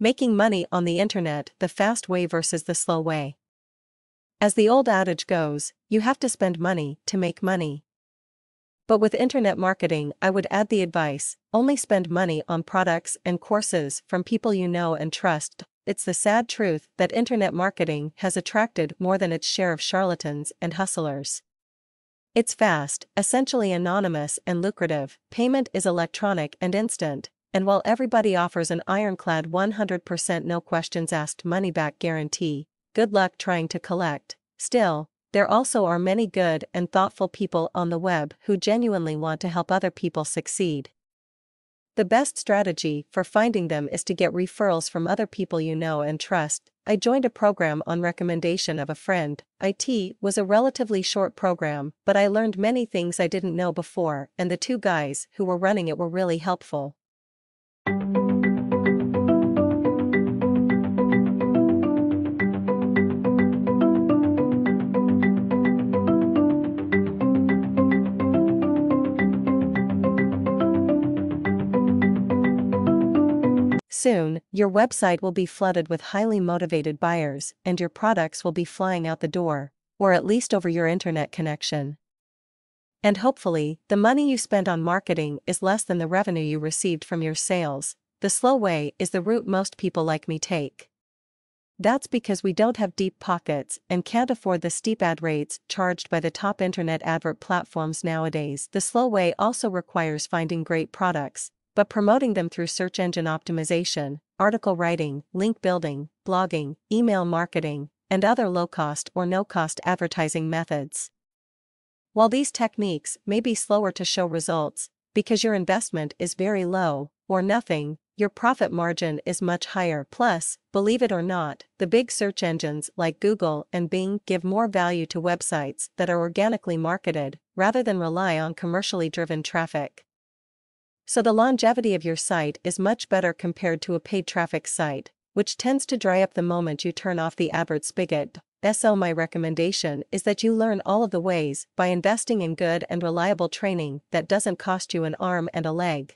Making money on the internet the fast way versus the slow way. As the old adage goes, you have to spend money to make money. But with internet marketing, I would add the advice only spend money on products and courses from people you know and trust. It's the sad truth that internet marketing has attracted more than its share of charlatans and hustlers. It's fast, essentially anonymous and lucrative, payment is electronic and instant, and while everybody offers an ironclad 100% no questions asked money back guarantee, good luck trying to collect, still, there also are many good and thoughtful people on the web who genuinely want to help other people succeed. The best strategy for finding them is to get referrals from other people you know and trust. I joined a program on recommendation of a friend. IT was a relatively short program, but I learned many things I didn't know before, and the two guys who were running it were really helpful. Soon, your website will be flooded with highly motivated buyers, and your products will be flying out the door, or at least over your internet connection. And hopefully, the money you spend on marketing is less than the revenue you received from your sales. The slow way is the route most people like me take. That's because we don't have deep pockets and can't afford the steep ad rates charged by the top internet advert platforms nowadays. The slow way also requires finding great products, but promoting them through search engine optimization, article writing, link building, blogging, email marketing, and other low-cost or no-cost advertising methods. While these techniques may be slower to show results, because your investment is very low, or nothing, your profit margin is much higher. Plus, believe it or not, the big search engines like Google and Bing give more value to websites that are organically marketed, rather than rely on commercially driven traffic. So the longevity of your site is much better compared to a paid traffic site, which tends to dry up the moment you turn off the advert spigot. So my recommendation is that you learn all of the ways by investing in good and reliable training that doesn't cost you an arm and a leg.